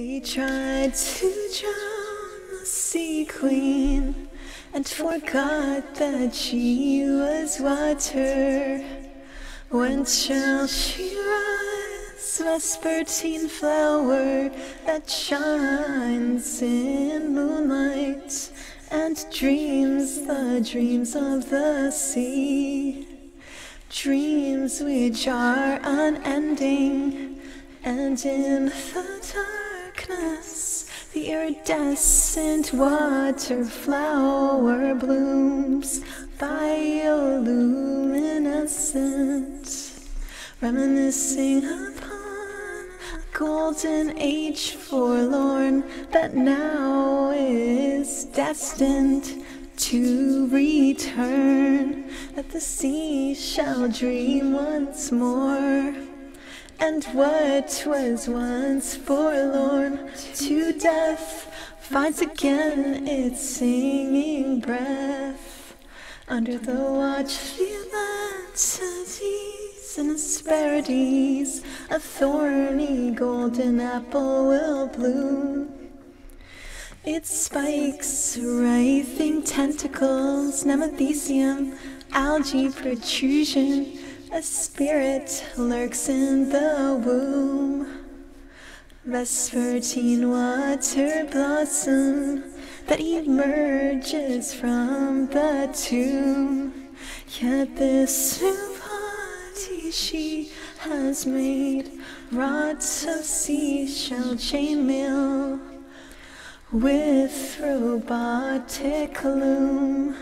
They tried to drown the sea queen and forgot that she was water. When shall she rise, vespertine flower that shines in moonlight and dreams the dreams of the sea? Dreams which are unending, and in the the iridescent water flower blooms bioluminescent, reminiscing upon a golden age forlorn that now is destined to return, that the sea shall dream once more. And what was once forlorn to death finds again its singing breath under the watch entities and asperities. A thorny golden apple will bloom. Its spikes, writhing tentacles, nemathecium, algae protrusion. A spirit lurks in the womb. Vespertine water blossom that emerges from the tomb. Yet this new body she has made, rods of seashell chainmail with robotic loom.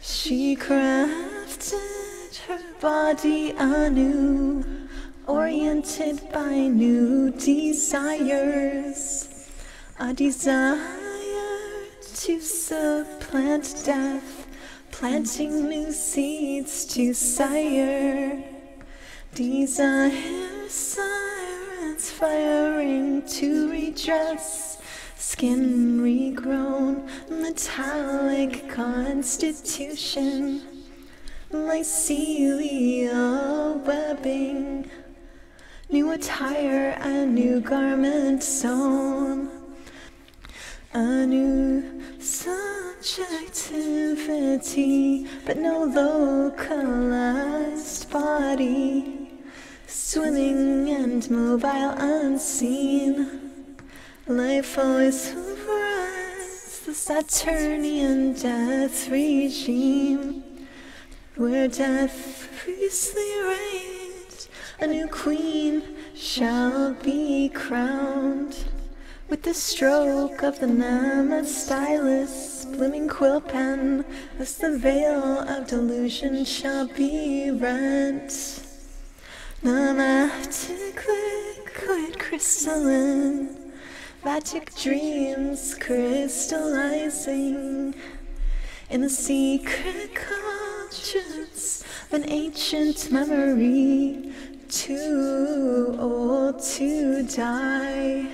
She crafted body anew, oriented by new desires. A desire to supplant death, planting new seeds to sire. Desire sirens firing to redress skin regrown, metallic constitution, mycelial webbing, new attire, a new garment sewn, a new subjectivity, but no localized body, swimming and mobile unseen. Life always overrides the Saturnian death regime, where death priestly reigns, a new queen shall be crowned. With the stroke of the Nama stylus, blooming quill pen, as the veil of delusion shall be rent. Nematic liquid crystalline. Magic dreams crystallizing in the secret conscience an ancient memory, too old to die.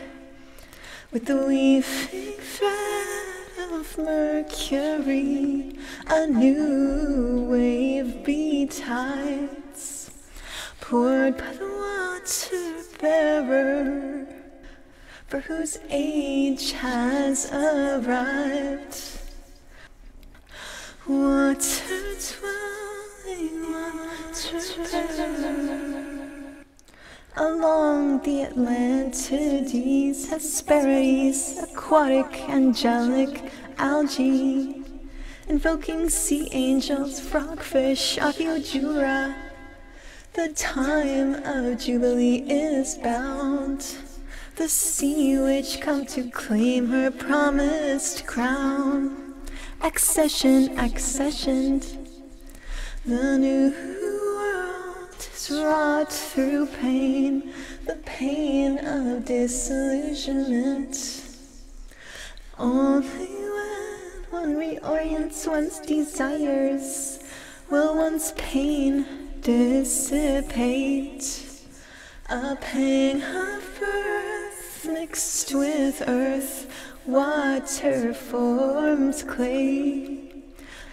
With the weaving thread of Mercury, a new wave betides, poured by the water bearer for whose age has arrived. Along the Atlantides, Hesperides, aquatic, angelic, algae, invoking sea angels, frogfish, Archaeojura. The time of Jubilee is bound the sea witch come to claim her promised crown. Accession, accessioned. The new world is wrought through pain, the pain of disillusionment. Only when one reorients one's desires will one's pain dissipate. A pang of birth mixed with earth, water forms clay.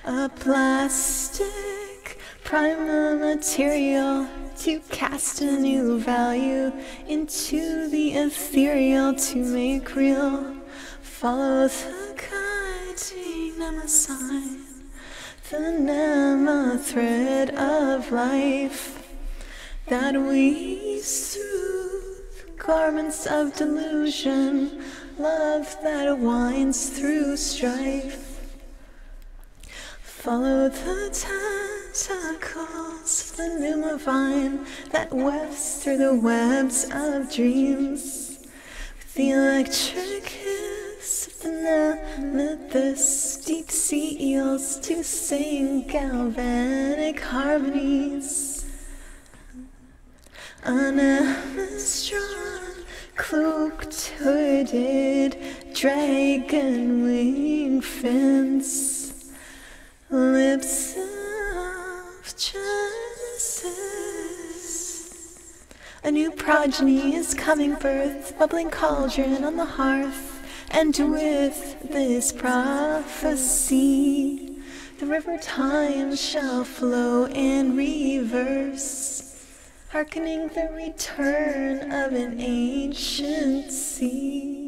A plastic primal material to cast a new value into the ethereal to make real. Follow the guiding Nama sign, the Nama thread of life that weaves through garments of delusion, love that winds through strife. Follow the tentacles of the Numa vine that wefts through the webs of dreams. With the electric hiss of the Nemesis, deep sea eels to sing galvanic harmonies. An Amazon cloaked, hooded, dragon wing fins. Lips of Genesis. A new progeny is coming forth, bubbling cauldron on the hearth, and with this prophecy, the river time shall flow in reverse, hearkening the return of an ancient sea.